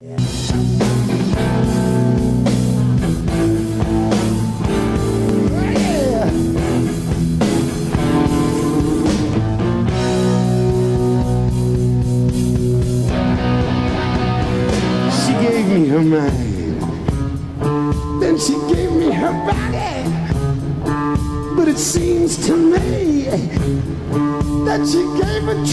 She gave me her mind, then she gave me her body. But it seems to me that she gave it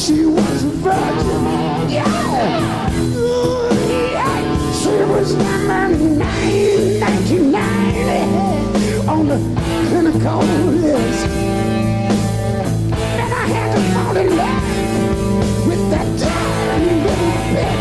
she was a virgin. Yeah. She was number nine, 1990 on the clinical list. And I had to fall in love with that damn little bitch.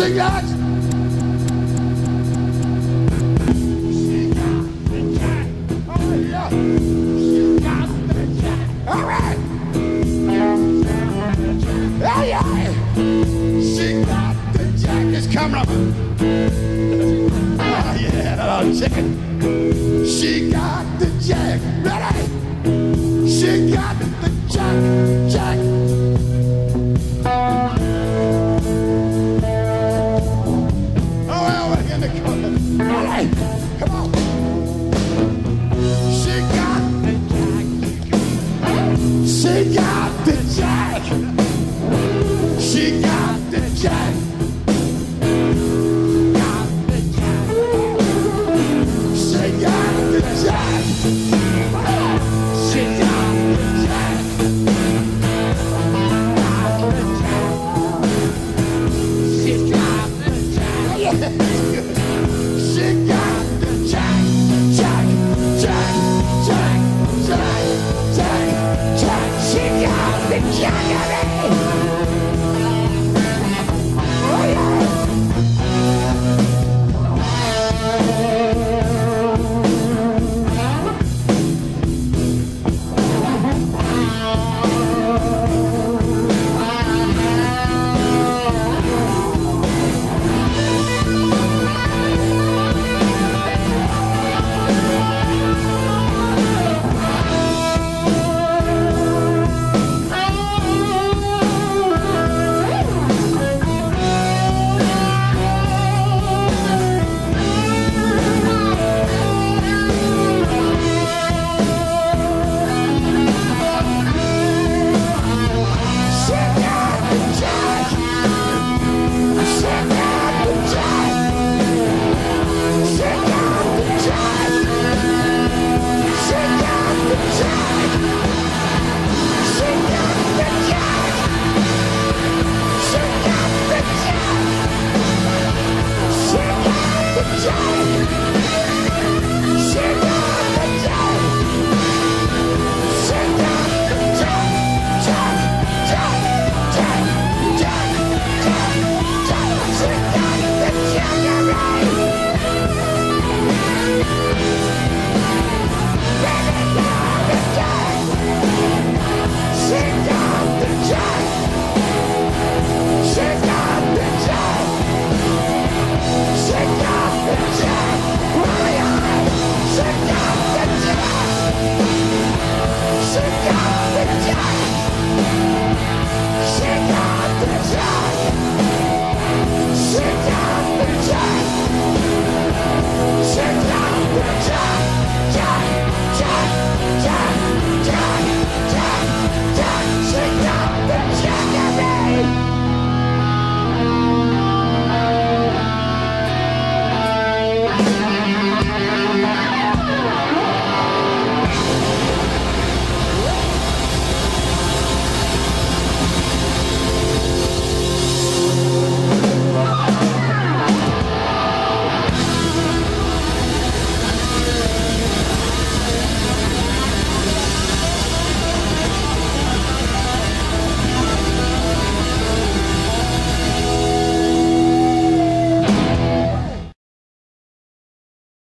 Sing that. She got the jack. Oh, yeah. She got the jack. All right. Oh, yeah. She got the jack. It's coming up. Oh, yeah, chicken. She got the jack. Ready? She got the jack. She got the jack. She got the jack.